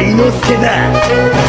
伊之助だ。